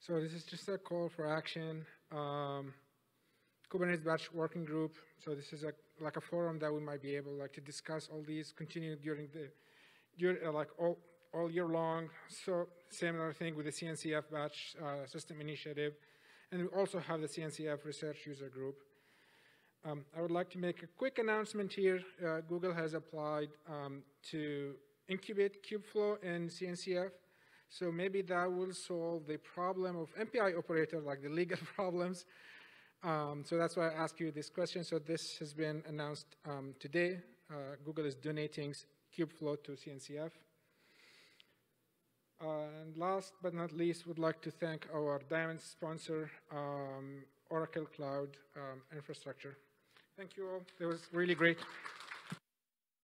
So this is just a call for action. Um, Kubernetes Batch Working Group. So this is a, like a forum that we might be able like to discuss all these, continue during the, during, uh, like all, all year long. So similar thing with the CNCF Batch uh, System Initiative. And we also have the CNCF Research User Group. Um, I would like to make a quick announcement here. Uh, Google has applied um, to incubate Kubeflow in CNCF. So maybe that will solve the problem of MPI operator, like the legal problems. Um, so that's why I ask you this question. So this has been announced um, today. Uh, Google is donating Kubeflow to CNCF. Uh, and last but not least, would like to thank our diamond sponsor, um, Oracle Cloud um, Infrastructure. Thank you all. It was really great.